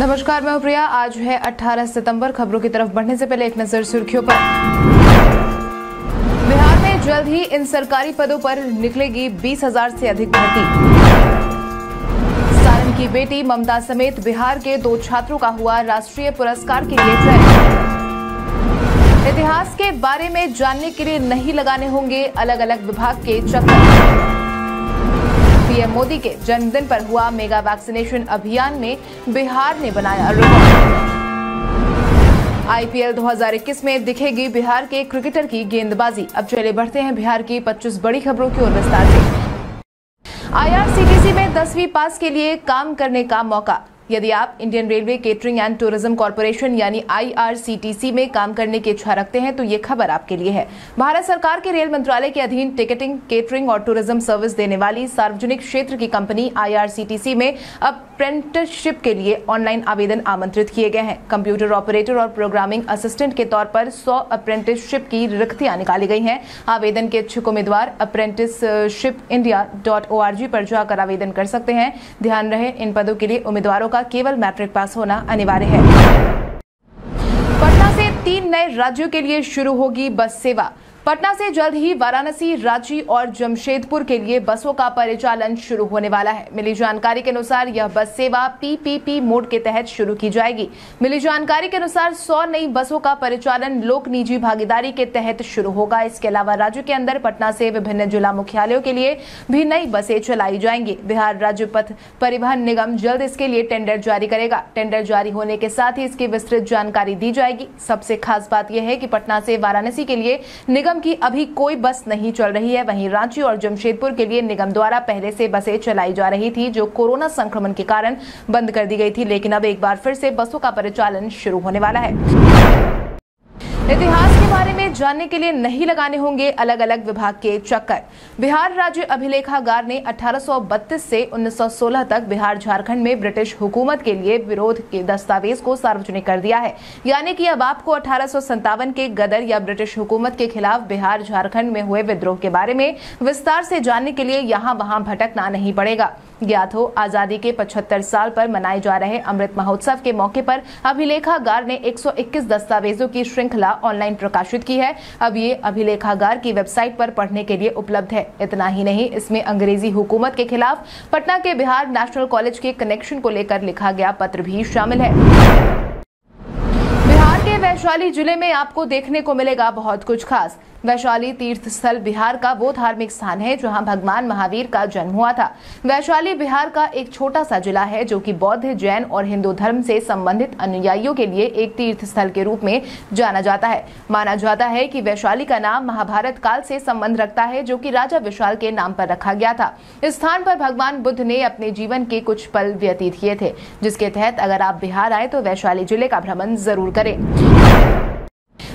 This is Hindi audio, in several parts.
नमस्कार मैं प्रिया। आज है 18 सितंबर। खबरों की तरफ़ बढ़ने से पहले एक नज़र सुर्खियों पर। बिहार में जल्द ही इन सरकारी पदों पर निकलेगी 20,000 से अधिक भर्ती। सारण की बेटी ममता समेत बिहार के दो छात्रों का हुआ राष्ट्रीय पुरस्कार के लिए चयन। इतिहास के बारे में जानने के लिए नहीं लगाने होंगे अलग अलग विभाग के चक्कर। पीएम मोदी के जन्मदिन पर हुआ मेगा वैक्सीनेशन अभियान में बिहार ने बनाया रिकॉर्ड। आईपीएल 2021 में दिखेगी बिहार के क्रिकेटर की गेंदबाजी। अब चले बढ़ते हैं बिहार की 25 बड़ी खबरों की ओर विस्तार से। आईआरसीटीसी में दसवीं पास के लिए काम करने का मौका। यदि आप Indian Railway Catering and Tourism Corporation यानी आईआरसीटीसी में काम करने की इच्छा रखते हैं तो ये खबर आपके लिए है। भारत सरकार के रेल मंत्रालय के अधीन टिकटिंग, केटरिंग और टूरिज़्म सर्विस देने वाली सार्वजनिक क्षेत्र की कंपनी आईआरसीटीसी में अप्रेंटिसशिप के लिए ऑनलाइन आवेदन आमंत्रित किए गए हैं। कंप्यूटर ऑपरेटर और प्रोग्रामिंग असिस्टेंट के तौर पर सौ अप्रेंटिसशिप की रिक्तियाँ निकाली गई हैं। आवेदन के इच्छुक उम्मीदवार अप्रेंटिसशिप इंडिया डॉट ओ पर जाकर आवेदन कर सकते हैं। ध्यान रहे, इन पदों के लिए उम्मीदवारों का केवल मैट्रिक पास होना अनिवार्य है। पटना से तीन नए राज्यों के लिए शुरू होगी बस सेवा। पटना से जल्द ही वाराणसी, रांची और जमशेदपुर के लिए बसों का परिचालन शुरू होने वाला है। मिली जानकारी के अनुसार यह बस सेवा पीपीपी मोड के तहत शुरू की जाएगी। मिली जानकारी के अनुसार 100 नई बसों का परिचालन लोक निजी भागीदारी के तहत शुरू होगा। इसके अलावा राज्य के अंदर पटना से विभिन्न जिला मुख्यालयों के लिए भी नई बसें चलाई जाएँगी। बिहार राज्य पथ परिवहन निगम जल्द इसके लिए टेंडर जारी करेगा। टेंडर जारी होने के साथ ही इसकी विस्तृत जानकारी दी जाएगी। सबसे खास बात यह है कि पटना से वाराणसी के लिए निगम निगम की अभी कोई बस नहीं चल रही है। वहीं रांची और जमशेदपुर के लिए निगम द्वारा पहले से बसें चलाई जा रही थी, जो कोरोना संक्रमण के कारण बंद कर दी गई थी। लेकिन अब एक बार फिर से बसों का परिचालन शुरू होने वाला है। इतिहास के बारे में जानने के लिए नहीं लगाने होंगे अलग अलग विभाग के चक्कर। बिहार राज्य अभिलेखागार ने 1832 से 1916 तक बिहार झारखंड में ब्रिटिश हुकूमत के लिए विरोध के दस्तावेज़ को सार्वजनिक कर दिया है। यानी कि अब आपको अठारह के गदर या ब्रिटिश हुकूमत के खिलाफ बिहार झारखंड में हुए विद्रोह के बारे में विस्तार से जानने के लिए यहाँ वहाँ भटकना नहीं पड़ेगा। ज्ञात हो, आज़ादी के 75 साल पर मनाए जा रहे अमृत महोत्सव के मौके पर अभिलेखागार ने 121 दस्तावेजों की श्रृंखला ऑनलाइन प्रकाशित की है। अब ये अभिलेखागार की वेबसाइट पर पढ़ने के लिए उपलब्ध है। इतना ही नहीं, इसमें अंग्रेज़ी हुकूमत के खिलाफ पटना के बिहार नेशनल कॉलेज के कनेक्शन को लेकर लिखा गया पत्र भी शामिल है। वैशाली ज़िले में आपको देखने को मिलेगा बहुत कुछ खास। वैशाली तीर्थ स्थल बिहार का वो धार्मिक स्थान है जहाँ भगवान महावीर का जन्म हुआ था। वैशाली बिहार का एक छोटा सा जिला है जो कि बौद्ध, जैन और हिंदू धर्म से संबंधित अनुयायियों के लिए एक तीर्थ स्थल के रूप में जाना जाता है। माना जाता है कि वैशाली का नाम महाभारत काल से संबंध रखता है जो कि राजा विशाल के नाम पर रखा गया था। इस स्थान पर भगवान बुद्ध ने अपने जीवन के कुछ पल व्यतीत किए थे, जिसके तहत अगर आप बिहार आए तो वैशाली ज़िले का भ्रमण ज़रूर करें।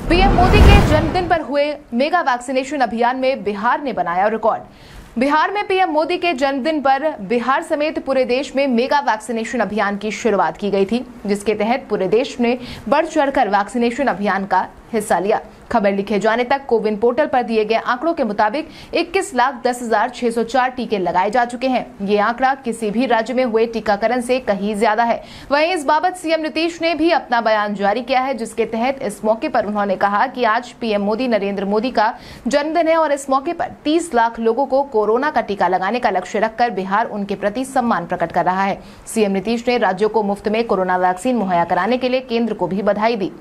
पीएम मोदी के जन्मदिन पर हुए मेगा वैक्सीनेशन अभियान में बिहार ने बनाया रिकॉर्ड। बिहार में पीएम मोदी के जन्मदिन पर बिहार समेत पूरे देश में मेगा वैक्सीनेशन अभियान की शुरुआत की गई थी, जिसके तहत पूरे देश ने बढ़ चढ़कर वैक्सीनेशन अभियान का हिस्सा लिया। खबर लिखे जाने तक कोविन पोर्टल पर दिए गए आंकड़ों के मुताबिक इक्कीस लाख दस हज़ार छह सौ चार टीके लगाए जा चुके हैं। ये आंकड़ा किसी भी राज्य में हुए टीकाकरण से कहीं ज़्यादा है। वहीं इस बाबत सीएम नीतीश ने भी अपना बयान जारी किया है, जिसके तहत इस मौके पर उन्होंने कहा कि आज पीएम मोदी, नरेंद्र मोदी का जन्मदिन है और इस मौके पर तीस लाख लोगों को कोरोना का टीका लगाने का लक्ष्य रखकर बिहार उनके प्रति सम्मान प्रकट कर रहा है। सीएम नीतीश ने राज्यों को मुफ़्त में कोरोना वैक्सीन मुहैया कराने के लिए केंद्र को भी बधाई दी।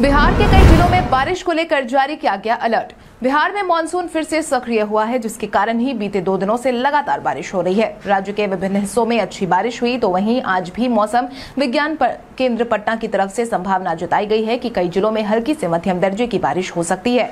बिहार के कई जिलों में बारिश को लेकर जारी किया गया अलर्ट। बिहार में मानसून फिर से सक्रिय हुआ है, जिसके कारण ही बीते दो दिनों से लगातार बारिश हो रही है। राज्य के विभिन्न हिस्सों में अच्छी बारिश हुई तो वहीं आज भी मौसम विज्ञान केंद्र पटना की तरफ़ से संभावना जताई गई है कि कई जिलों में हल्की से मध्यम दर्जे की बारिश हो सकती है।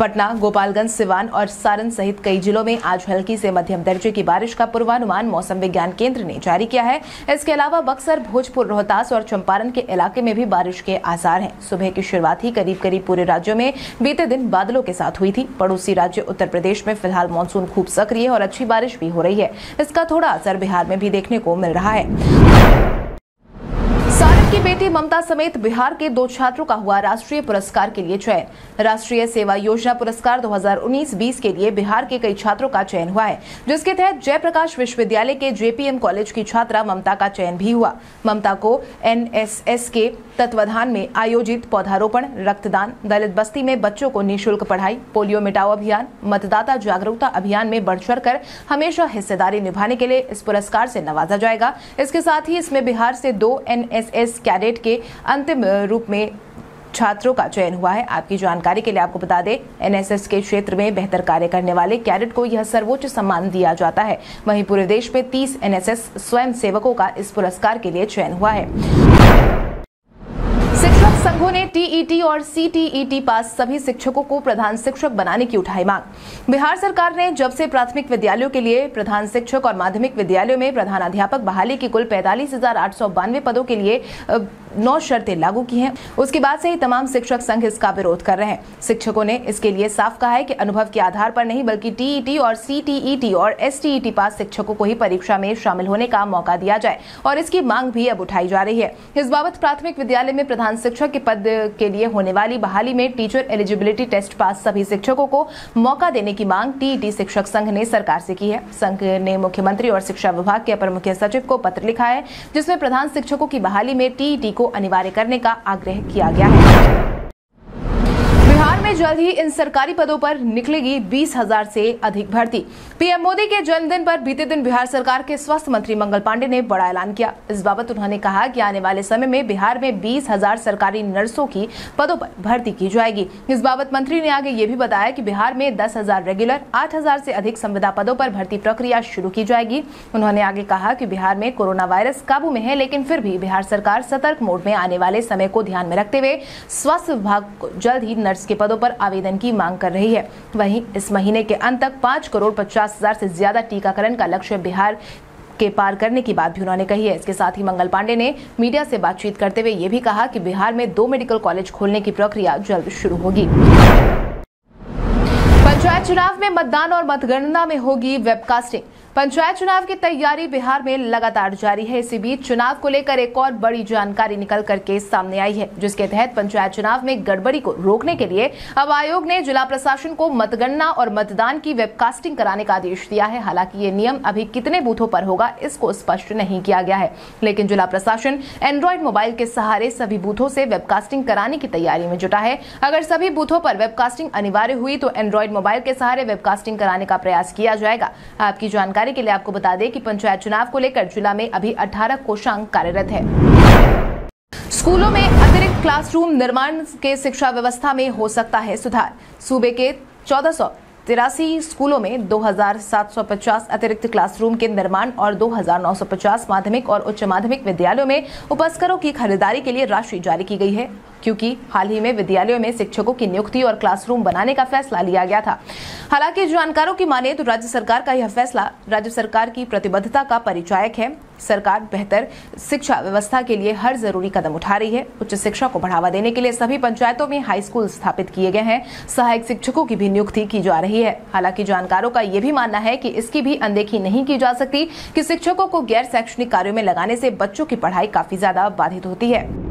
पटना, गोपालगंज, सिवान और सारण सहित कई जिलों में आज हल्की से मध्यम दर्जे की बारिश का पूर्वानुमान मौसम विज्ञान केंद्र ने जारी किया है। इसके अलावा बक्सर, भोजपुर, रोहतास और चंपारण के इलाके में भी बारिश के आसार हैं। सुबह की शुरुआत ही करीब करीब पूरे राज्यों में बीते दिन बादलों के साथ हुई थी। पड़ोसी राज्य उत्तर प्रदेश में फ़िलहाल मानसून खूब सक्रिय और अच्छी बारिश भी हो रही है। इसका थोड़ा असर बिहार में भी देखने को मिल रहा है। की बेटी ममता समेत बिहार के दो छात्रों का हुआ राष्ट्रीय पुरस्कार के लिए चयन। राष्ट्रीय सेवा योजना पुरस्कार 2019-20 के लिए बिहार के कई छात्रों का चयन हुआ है, जिसके तहत जयप्रकाश विश्वविद्यालय के जेपीएम कॉलेज की छात्रा ममता का चयन भी हुआ। ममता को एनएसएस के तत्वाधान में आयोजित पौधारोपण, रक्तदान, दलित बस्ती में बच्चों को निःशुल्क पढ़ाई, पोलियो मिटाओ अभियान, मतदाता जागरूकता अभियान में बढ़ चढ़ कर हमेशा हिस्सेदारी निभाने के लिए इस पुरस्कार से नवाजा जाएगा। इसके साथ ही इसमें बिहार से दो एनएसएस कैडेट के अंतिम रूप में छात्रों का चयन हुआ है। आपकी जानकारी के लिए आपको बता दें, एनएसएस के क्षेत्र में बेहतर कार्य करने वाले कैडेट को यह सर्वोच्च सम्मान दिया जाता है। वहीं पूरे देश में 30 एनएसएस स्वयं सेवकों का इस पुरस्कार के लिए चयन हुआ है। संघों ने टीईटी और सीटीईटी पास सभी शिक्षकों को प्रधान शिक्षक बनाने की उठाई मांग। बिहार सरकार ने जब से प्राथमिक विद्यालयों के लिए प्रधान शिक्षक और माध्यमिक विद्यालयों में प्रधान अध्यापक बहाली की कुल पैंतालीस पदों के लिए नौ शर्तें लागू की हैं। उसके बाद से ही तमाम शिक्षक संघ इसका विरोध कर रहे हैं। शिक्षकों ने इसके लिए साफ़ कहा है कि अनुभव के आधार पर नहीं, बल्कि टीईटी और सीटीईटी और एसटीईटी पास शिक्षकों को ही परीक्षा में शामिल होने का मौका दिया जाए। और इसकी मांग भी अब उठाई जा रही है। इस बाबत प्राथमिक विद्यालय में प्रधान शिक्षक के पद के लिए होने वाली बहाली में टीचर एलिजिबिलिटी टेस्ट पास सभी शिक्षकों को मौका देने की मांग टीईटी शिक्षक संघ ने सरकार से की है। संघ ने मुख्यमंत्री और शिक्षा विभाग के अपर मुख्य सचिव को पत्र लिखा है, जिसमें प्रधान शिक्षकों की बहाली में टीईटी को अनिवार्य करने का आग्रह किया गया है। जल्द ही इन सरकारी पदों पर निकलेगी बीस हज़ार से अधिक भर्ती। पीएम मोदी के जन्मदिन पर बीते दिन बिहार सरकार के स्वास्थ्य मंत्री मंगल पांडे ने बड़ा ऐलान किया। इस बाबत उन्होंने कहा कि आने वाले समय में बिहार में बीस हज़ार सरकारी नर्सों की पदों पर भर्ती की जाएगी। इस बाबत मंत्री ने आगे ये भी बताया कि बिहार में दस हज़ार रेगुलर, आठ हज़ार से अधिक संविदा पदों पर भर्ती प्रक्रिया शुरू की जाएगी। उन्होंने आगे कहा कि बिहार में कोरोना वायरस काबू में है, लेकिन फिर भी बिहार सरकार सतर्क मोड में आने वाले समय को ध्यान में रखते हुए स्वास्थ्य विभाग को जल्द ही नर्स के पदों आवेदन की मांग कर रही है। वहीं इस महीने के अंत तक पाँच करोड़ पचास हज़ार से ज़्यादा टीकाकरण का लक्ष्य बिहार के पार करने की बात भी उन्होंने कही है। इसके साथ ही मंगल पांडे ने मीडिया से बातचीत करते हुए ये भी कहा कि बिहार में दो मेडिकल कॉलेज खोलने की प्रक्रिया जल्द शुरू होगी। पंचायत चुनाव में मतदान और मतगणना में होगी वेबकास्टिंग। पंचायत चुनाव की तैयारी बिहार में लगातार जारी है। इसी बीच चुनाव को लेकर एक और बड़ी जानकारी निकल करके सामने आई है, जिसके तहत पंचायत चुनाव में गड़बड़ी को रोकने के लिए अब आयोग ने जिला प्रशासन को मतगणना और मतदान की वेबकास्टिंग कराने का आदेश दिया है। हालाँकि ये नियम अभी कितने बूथों पर होगा, इसको स्पष्ट नहीं किया गया है। लेकिन जिला प्रशासन एंड्रॉयड मोबाइल के सहारे सभी बूथों से वेबकास्टिंग कराने की तैयारी में जुटा है। अगर सभी बूथों पर वेबकास्टिंग अनिवार्य हुई तो एंड्रॉयड मोबाइल के सहारे वेबकास्टिंग कराने का प्रयास किया जाएगा। आपकी जानकारी जानकारी के लिए आपको बता दें कि पंचायत चुनाव को लेकर जिला में अभी 18 कोषांग कार्यरत है। स्कूलों में अतिरिक्त क्लासरूम निर्माण के शिक्षा व्यवस्था में हो सकता है सुधार। सूबे के चौदह तिरासी स्कूलों में 2,750 अतिरिक्त क्लासरूम के निर्माण और 2,950 माध्यमिक और उच्च माध्यमिक विद्यालयों में उपस्करों की खरीदारी के लिए राशि जारी की गई है। क्योंकि हाल ही में विद्यालयों में शिक्षकों की नियुक्ति और क्लासरूम बनाने का फैसला लिया गया था। हालाँकि जानकारों की माने तो राज्य सरकार का यह फैसला राज्य सरकार की प्रतिबद्धता का परिचायक है। सरकार बेहतर शिक्षा व्यवस्था के लिए हर ज़रूरी कदम उठा रही है। उच्च शिक्षा को बढ़ावा देने के लिए सभी पंचायतों में हाई स्कूल स्थापित किए गए हैं। सहायक शिक्षकों की भी नियुक्ति की जा रही है। हालाँकि जानकारों का यह भी मानना है कि इसकी भी अनदेखी नहीं की जा सकती कि शिक्षकों को गैर शैक्षणिक कार्यों में लगाने से बच्चों की पढ़ाई काफ़ी ज़्यादा बाधित होती है।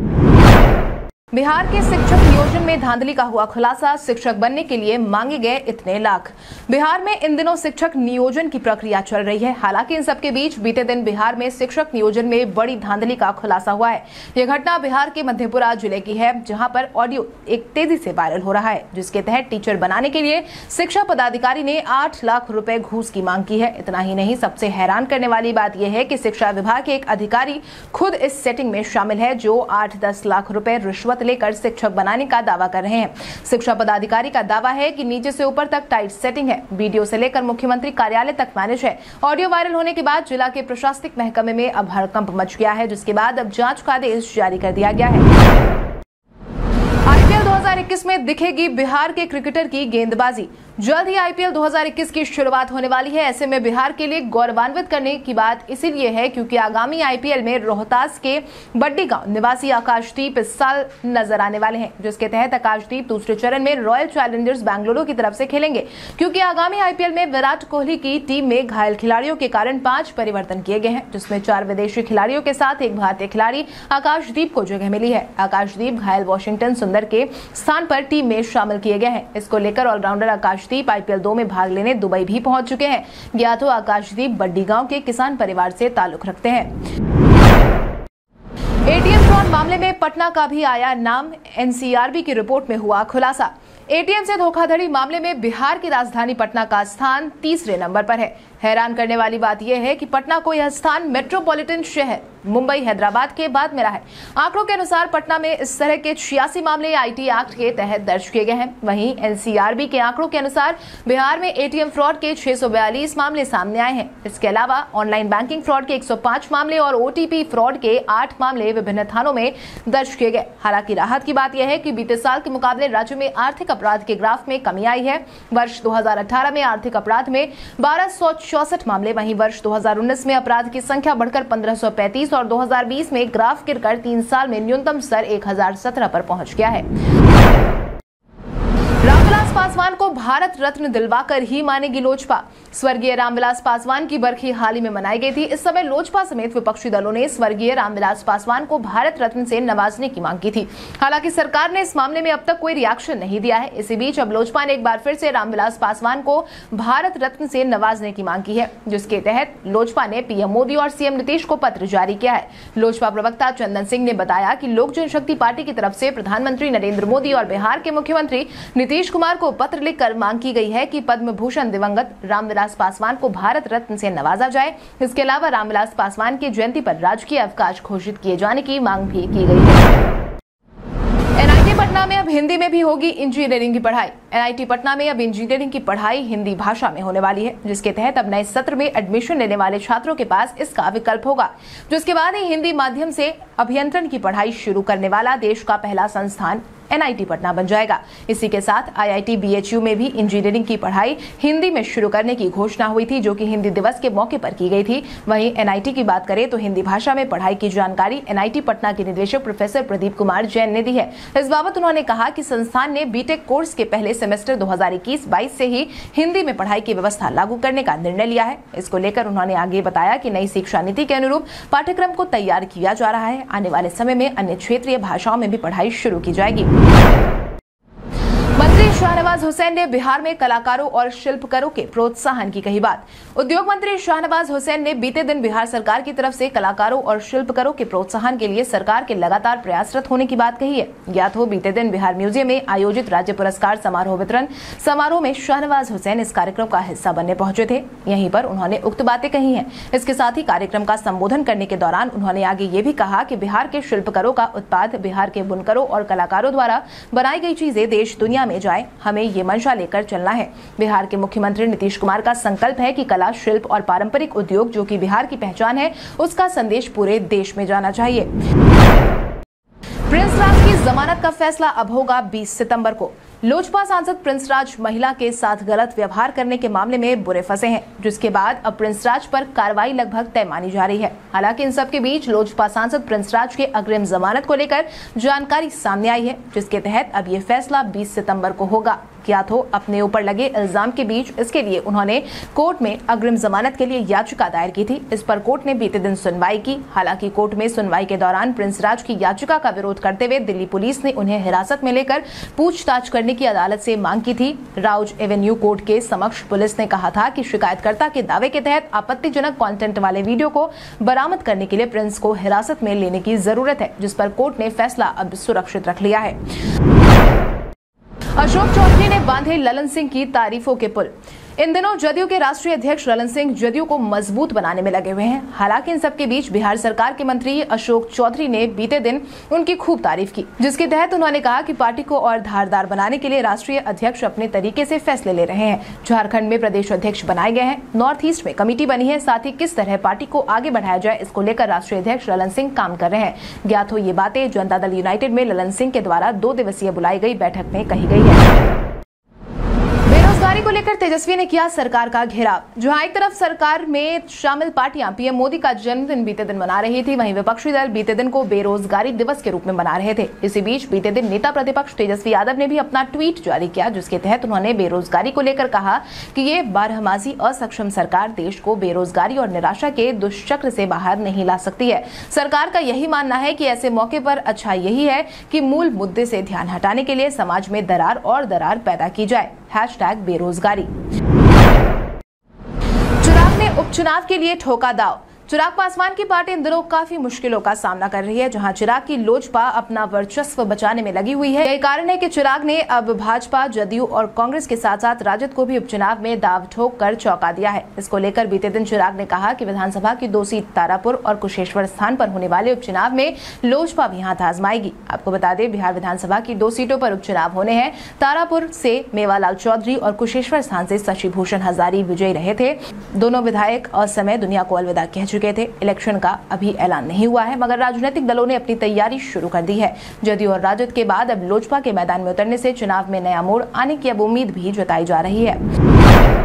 बिहार के शिक्षक नियोजन में धांधली का हुआ खुलासा, शिक्षक बनने के लिए मांगे गए इतने लाख। बिहार में इन दिनों शिक्षक नियोजन की प्रक्रिया चल रही है। हालाँकि इन सबके बीच बीते दिन बिहार में शिक्षक नियोजन में बड़ी धांधली का खुलासा हुआ है। यह घटना बिहार के मध्यपुरा ज़िले की है, जहाँ पर ऑडियो एक तेज़ी से वायरल हो रहा है, जिसके तहत टीचर बनाने के लिए शिक्षा पदाधिकारी ने आठ लाख रूपए घूस की मांग की है। इतना ही नहीं, सबसे हैरान करने वाली बात यह है की शिक्षा विभाग के एक अधिकारी खुद इस सेटिंग में शामिल है, जो आठ दस लाख रूपए रिश्वत लेकर शिक्षक बनाने का दावा कर रहे हैं। शिक्षा पदाधिकारी का दावा है कि नीचे से ऊपर तक टाइट सेटिंग है। वीडियो से लेकर मुख्यमंत्री कार्यालय तक मैनेज है। ऑडियो वायरल होने के बाद जिला के प्रशासनिक महकमे में अब हड़कंप मच गया है, जिसके बाद अब जाँच का आदेश जारी कर दिया गया है। आईपीएल 2021 में दिखेगी बिहार के क्रिकेटर की गेंदबाजी। जल्द ही आईपीएल 2021 की शुरुआत होने वाली है। ऐसे में बिहार के लिए गौरवान्वित करने की बात इसीलिए है क्योंकि आगामी आईपीएल में रोहतास के बड्डी गाँव निवासी आकाशदीप इस साल नज़र आने वाले हैं, जिसके तहत आकाशदीप दूसरे चरण में रॉयल चैलेंजर्स बेंगलुरु की तरफ़ से खेलेंगे। क्योंकि आगामी आईपीएल में विराट कोहली की टीम में घायल खिलाड़ियों के कारण पाँच परिवर्तन किए गए हैं, जिसमें चार विदेशी खिलाड़ियों के साथ एक भारतीय खिलाड़ी आकाशदीप को जगह मिली है। आकाशदीप घायल वॉशिंगटन सुंदर के स्थान पर टीम में शामिल किए गए हैं। इसको लेकर ऑलराउंडर आकाशदीप आईपीएल दो में भाग लेने दुबई भी पहुँच चुके हैं। ज्ञात आकाशदीप बड्डी गाँव के किसान परिवार से ताल्लुक रखते हैं। एटीएम फ्रॉड मामले में पटना का भी आया नाम। एनसीआरबी की रिपोर्ट में हुआ खुलासा। एटीएम से धोखाधड़ी मामले में बिहार की राजधानी पटना का स्थान तीसरे नंबर पर है। हैरान करने वाली बात यह है कि पटना को यह स्थान मेट्रोपॉलिटन शहर, मुंबई, हैदराबाद के बाद मिला है। आंकड़ों के अनुसार पटना में इस तरह के छियासी मामले आईटी एक्ट के तहत दर्ज किए गए हैं। वहीं एनसीआरबी के आंकड़ों के अनुसार बिहार में एटीएम फ्रॉड के 642 मामले सामने आए हैं। इसके अलावा ऑनलाइन बैंकिंग फ्रॉड के 105 मामले और ओटीपी फ्रॉड के आठ मामले विभिन्न थानों में दर्ज किए गए। हालाँकि राहत की बात यह है कि बीते साल के मुकाबले राज्य में आर्थिक अपराध के ग्राफ में कमी आई है। वर्ष 2018 में आर्थिक अपराध में बारह मामले, वहीं वर्ष 2019 में अपराध की संख्या बढ़कर 1535 और 2020 में ग्राफ गिरकर तीन साल में न्यूनतम स्तर 1017 पर पहुँच गया है। रामविलास पासवान को भारत रत्न दिलवाकर ही मानेगी लोजपा। स्वर्गीय रामविलास पासवान की बरखी हाल ही में मनाई गई थी। इस समय लोजपा समेत विपक्षी दलों ने स्वर्गीय रामविलास पासवान को भारत रत्न से नवाजने की मांग की थी। हालाँकि सरकार ने इस मामले में अब तक कोई रिएक्शन नहीं दिया है। इसी बीच अब लोजपा ने एक बार फिर से रामविलास पासवान को भारत रत्न से नवाजने की मांग की है, जिसके तहत लोजपा ने पीएम मोदी और सीएम नीतीश को पत्र जारी किया है। लोजपा प्रवक्ता चंदन सिंह ने बताया की लोक जनशक्ति पार्टी की तरफ़ से प्रधानमंत्री नरेंद्र मोदी और बिहार के मुख्यमंत्री नीतीश कुमार को पत्र लिखकर मांग की गई है कि पद्म भूषण दिवंगत रामविलास पासवान को भारत रत्न से नवाजा जाए। इसके अलावा रामविलास पासवान की जयंती पर राजकीय अवकाश घोषित किए जाने की मांग भी की गई है। पटना में अब हिंदी में भी होगी इंजीनियरिंग की पढ़ाई। एनआईटी पटना में अब इंजीनियरिंग की पढ़ाई हिंदी भाषा में होने वाली है, जिसके तहत अब नए सत्र में एडमिशन लेने वाले छात्रों के पास इसका विकल्प होगा। जिसके बाद ही हिंदी माध्यम से अभियंत्रण की पढ़ाई शुरू करने वाला देश का पहला संस्थान एनआईटी पटना बन जाएगा। इसी के साथ आईआईटी बीएचयू में भी इंजीनियरिंग की पढ़ाई हिंदी में शुरू करने की घोषणा हुई थी, जो कि हिंदी दिवस के मौके पर की गई थी। वहीं एनआईटी की बात करें तो हिंदी भाषा में पढ़ाई की जानकारी एनआईटी पटना के निदेशक प्रोफेसर प्रदीप कुमार जैन ने दी है। इस बाबत उन्होंने कहा कि संस्थान ने बीटेक कोर्स के पहले सेमेस्टर दो हज़ार से ही हिंदी में पढ़ाई की व्यवस्था लागू करने का निर्णय लिया है। इसको लेकर उन्होंने आगे बताया कि नई शिक्षा नीति के अनुरूप पाठ्यक्रम को तैयार किया जा रहा है। आने वाले समय में अन्य क्षेत्रीय भाषाओं में भी पढ़ाई शुरू की जाएगी। शाहनवाज हुसैन ने बिहार में कलाकारों और शिल्पकारों के प्रोत्साहन की कही बात। उद्योग मंत्री शाहनवाज हुसैन ने बीते दिन बिहार सरकार की तरफ़ से कलाकारों और शिल्पकारों के प्रोत्साहन के लिए सरकार के लगातार प्रयासरत होने की बात कही है। ज्ञात हो, बीते दिन बिहार म्यूज़ियम में आयोजित राज्य पुरस्कार समारोह वितरण समारोह में शाहनवाज हुसैन इस कार्यक्रम का हिस्सा बनने पहुँचे थे। यहीं पर उन्होंने उक्त बातें कही है। इसके साथ ही कार्यक्रम का संबोधन करने के दौरान उन्होंने आगे ये भी कहा की बिहार के शिल्पकारों का उत्पाद बिहार के बुनकरों और कलाकारों द्वारा बनाई गई चीज़ें देश दुनिया में जाए। हमें ये मंशा लेकर चलना है। बिहार के मुख्यमंत्री नीतीश कुमार का संकल्प है कि कला, शिल्प और पारंपरिक उद्योग जो कि बिहार की पहचान है, उसका संदेश पूरे देश में जाना चाहिए। प्रिंस राज की जमानत का फैसला अब होगा 20 सितंबर को। लोजपा सांसद प्रिंस राज महिला के साथ गलत व्यवहार करने के मामले में बुरे फंसे हैं, जिसके बाद अब प्रिंस राज पर कार्रवाई लगभग तय मानी जा रही है। हालाँकि इन सब के बीच लोजपा सांसद प्रिंस राज के अग्रिम जमानत को लेकर जानकारी सामने आई है, जिसके तहत अब ये फैसला 20 सितंबर को होगा। ज्ञात हो, अपने ऊपर लगे इल्ज़ाम के बीच। इसके लिए उन्होंने कोर्ट में अग्रिम जमानत के लिए याचिका दायर की थी। इस पर कोर्ट ने बीते दिन सुनवाई की। हालाँकि कोर्ट में सुनवाई के दौरान प्रिंस राज की याचिका का विरोध करते हुए दिल्ली पुलिस ने उन्हें हिरासत में लेकर पूछताछ करने की अदालत से मांग की थी। राउज एवेन्यू कोर्ट के समक्ष पुलिस ने कहा था कि शिकायतकर्ता के दावे के तहत आपत्तिजनक कंटेंट वाले वीडियो को बरामद करने के लिए प्रिंस को हिरासत में लेने की ज़रूरत है, जिस पर कोर्ट ने फैसला अब सुरक्षित रख लिया है। अशोक चौधरी ने बांधे ललन सिंह की तारीफों के पुल। इन दिनों जदयू के राष्ट्रीय अध्यक्ष ललन सिंह जदयू को मज़बूत बनाने में लगे हुए हैं। हालाँकि इन सबके बीच बिहार सरकार के मंत्री अशोक चौधरी ने बीते दिन उनकी खूब तारीफ़ की, जिसके तहत उन्होंने कहा कि पार्टी को और धारदार बनाने के लिए राष्ट्रीय अध्यक्ष अपने तरीके से फैसले ले रहे हैं। झारखंड में प्रदेश अध्यक्ष बनाए गए हैं, नॉर्थ ईस्ट में कमेटी बनी है, साथ ही किस तरह पार्टी को आगे बढ़ाया जाए, इसको लेकर राष्ट्रीय अध्यक्ष ललन सिंह काम कर रहे हैं। ज्ञात हो ये बातें जनता दल यूनाइटेड में ललन सिंह के द्वारा दो दिवसीय बुलाई गई बैठक में कही गई है। को लेकर तेजस्वी ने किया सरकार का घेराव, जहाँ एक तरफ़ सरकार में शामिल पार्टियाँ पीएम मोदी का जन्मदिन बीते दिन मना रही थी, वहीं विपक्षी दल बीते दिन को बेरोजगारी दिवस के रूप में मना रहे थे। इसी बीच बीते दिन नेता प्रतिपक्ष तेजस्वी यादव ने भी अपना ट्वीट जारी किया, जिसके तहत उन्होंने बेरोजगारी को लेकर कहा कि ये बारहमासी असक्षम सरकार देश को बेरोजगारी और निराशा के दुष्चक्र से बाहर नहीं ला सकती है। सरकार का यही मानना है कि ऐसे मौके पर अच्छा यही है कि मूल मुद्दे से ध्यान हटाने के लिए समाज में दरार और दरार पैदा की जाए। बेरोजगारी। चुनाव में उपचुनाव के लिए ठोका दाव चिराग पासवान की पार्टी इन दिनों काफ़ी मुश्किलों का सामना कर रही है, जहाँ चिराग की लोजपा अपना वर्चस्व बचाने में लगी हुई है। यही कारण है कि चिराग ने अब भाजपा, जदयू और कांग्रेस के साथ साथ राजद को भी उपचुनाव में दाव ठोक कर चौंका दिया है। इसको लेकर बीते दिन चिराग ने कहा कि विधानसभा की दो सीट तारापुर और कुशेश्वर स्थान पर होने वाले उपचुनाव में लोजपा भी हाथ आजमाएगी। आपको बता दें, बिहार विधानसभा की दो सीटों पर उपचुनाव होने हैं। तारापुर से मेवालाल चौधरी और कुशेश्वर स्थान से शशिभूषण हजारी विजयी रहे थे। दोनों विधायक असमय, दुनिया को अलविदा, कह चुके थे। इलेक्शन का अभी ऐलान नहीं हुआ है, मगर राजनीतिक दलों ने अपनी तैयारी शुरू कर दी है। जदयू और राजद के बाद अब लोजपा के मैदान में उतरने से चुनाव में नया मोड़ आने की अब उम्मीद भी जताई जा रही है।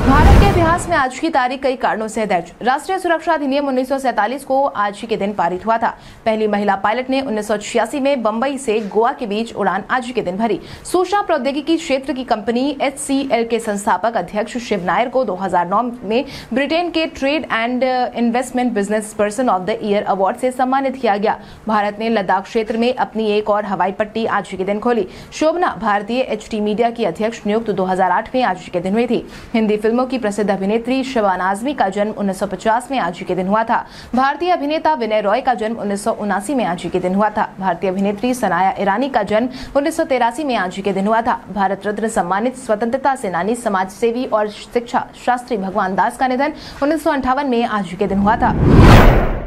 भारत के इतिहास में आज की तारीख कई कारणों से दर्ज राष्ट्रीय सुरक्षा अधिनियम उन्नीस सौ सैंतालीस को आज ही के दिन पारित हुआ था। पहली महिला पायलट ने उन्नीस सौ छियासी में बंबई से गोवा के बीच उड़ान आज ही के दिन भरी। सूचना प्रौद्योगिकी क्षेत्र की कंपनी एचसीएल के संस्थापक अध्यक्ष शिव नायर को 2009 में ब्रिटेन के Trade and Investment Business person of the Year award से सम्मानित किया गया। भारत ने लद्दाख क्षेत्र में अपनी एक और हवाई पट्टी आज ही के दिन खोली। शोभना, भारतीय एचटी मीडिया की अध्यक्ष नियुक्त दो हज़ार आठ में आज के दिन हुई थी। हिंदी फ़िल्मों की प्रसिद्ध अभिनेत्री शबान आजमी का जन्म 1950 में आज ही के दिन हुआ था। भारतीय अभिनेता विनय रॉय का जन्म उन्नीस सौ उनासी में आज ही के दिन हुआ था। भारतीय अभिनेत्री सनाया ईरानी का जन्म उन्नीस में आज ही के दिन हुआ था। भारत रत्न सम्मानित स्वतंत्रता सेनानी समाज सेवी और शिक्षा शास्त्री भगवान दास का निधन उन्नीस में आज ही के दिन हुआ था।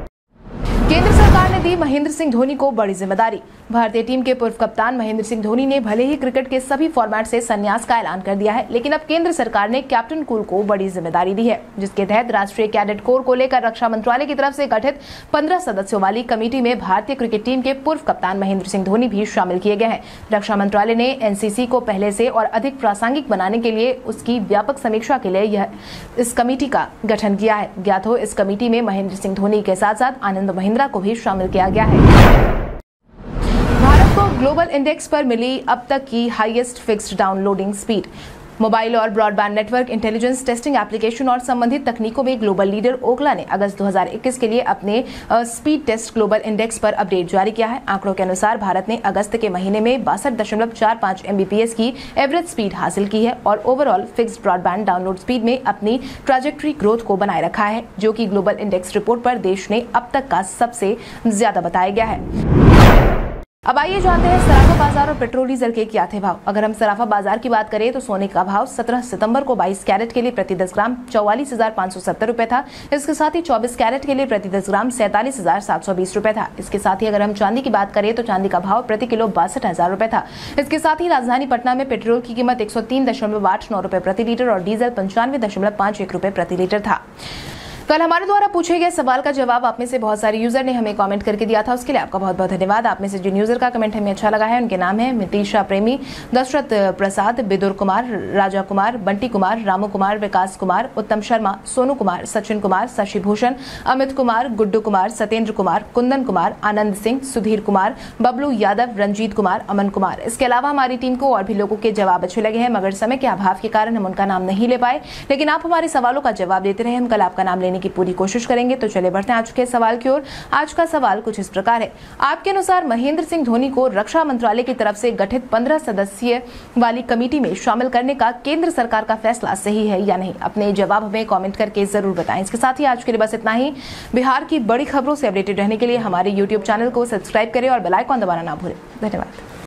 केंद्र सरकार ने दी महेंद्र सिंह धोनी को बड़ी ज़िम्मेदारी। भारतीय टीम के पूर्व कप्तान महेंद्र सिंह धोनी ने भले ही क्रिकेट के सभी फॉर्मेट से संन्यास का ऐलान कर दिया है, लेकिन अब केंद्र सरकार ने कैप्टन कूल को बड़ी ज़िम्मेदारी दी है, जिसके तहत राष्ट्रीय कैडेट कोर को लेकर रक्षा मंत्रालय की तरफ़ से गठित पंद्रह सदस्यों वाली कमेटी में भारतीय क्रिकेट टीम के पूर्व कप्तान महेंद्र सिंह धोनी भी शामिल किए गए हैं। रक्षा मंत्रालय ने एनसीसी को पहले से और अधिक प्रासंगिक बनाने के लिए उसकी व्यापक समीक्षा के लिए यह इस कमेटी का गठन किया है। ज्ञात हो, इस कमेटी में महेंद्र सिंह धोनी के साथ साथ आनंद महिंद्रा को भी शामिल किया गया है। भारत को ग्लोबल इंडेक्स पर मिली अब तक की highest fixed downloading speed mobile और broadband network intelligence testing application और संबंधित तकनीकों में ग्लोबल लीडर ओकला ने अगस्त 2021 के लिए अपने स्पीड टेस्ट ग्लोबल इंडेक्स पर अपडेट जारी किया है। आंकड़ों के अनुसार भारत ने अगस्त के महीने में बासठ दशमलव चार पाँच एमबीपीएस की एवरेज स्पीड हासिल की है और overall fix broadband download speed में अपनी ट्राजेक्ट्री ग्रोथ को बनाए रखा है, जो कि ग्लोबल इंडेक्स रिपोर्ट पर देश ने अब तक का सबसे ज़्यादा बताया गया है। अब आइए जानते हैं सराफा बाज़ार और पेट्रोल डीजल के क्या थे भाव। अगर हम सराफा बाज़ार की बात करें तो सोने का भाव 17 सितंबर को 22 कैरेट के लिए प्रति 10 ग्राम चौवालीस हज़ार पाँच सौ सत्तर रुपए था। इसके साथ ही 24 कैरेट के लिए प्रति 10 ग्राम सैंतालीस हज़ार सात सौ बीस रुपए था। इसके साथ ही अगर हम चांदी की बात करें तो चांदी का भाव प्रति किलो बासठ हज़ार रुपए था। इसके साथ ही राजधानी पटना में पेट्रोल की कीमत एक सौ तीन दशमलव आठ नौ रुपए प्रति लीटर और डीजल पंचानवे दशमलव पाँच एक रुपए प्रति लीटर था। कल हमारे द्वारा पूछे गए सवाल का जवाब आप में से बहुत सारे यूज़र ने हमें कमेंट करके दिया था। उसके लिए आपका बहुत बहुत धन्यवाद। आप में से जिन यूज़र का कमेंट हमें अच्छा लगा है, उनके नाम है मितीशा प्रेमी, दशरथ प्रसाद, बिदुर कुमार, राजा कुमार, बंटी कुमार, रामू कुमार, विकास कुमार, उत्तम शर्मा, सोनू कुमार, सचिन कुमार, शशि भूषण, अमित कुमार, गुड्डू कुमार सत्येंद्र कुमार, कुंदन कुमार, आनंद सिंह, सुधीर कुमार, बबलू यादव, रंजीत कुमार, अमन कुमार। इसके अलावा हमारी टीम को और भी लोगों के जवाब अच्छे लगे हैं, मगर समय के अभाव के कारण हम उनका नाम नहीं ले पाए। लेकिन आप हमारे सवालों का जवाब देते रहे। हम कल आपका नाम लेने की पूरी कोशिश करेंगे। तो चले बढ़ते हैं आज के सवाल की ओर। आज का सवाल कुछ इस प्रकार है। आपके अनुसार महेंद्र सिंह धोनी को रक्षा मंत्रालय की तरफ़ से गठित पंद्रह सदस्यीय वाली कमेटी में शामिल करने का केंद्र सरकार का फैसला सही है या नहीं? अपने जवाब हमें कॉमेंट करके ज़रूर बताएँ। इसके साथ ही आज के लिए बस इतना ही। बिहार की बड़ी खबरों से अपडेटेड रहने के लिए हमारे यूट्यूब चैनल को सब्सक्राइब करें और बेलाइकॉन दबाना ना भूलें। धन्यवाद।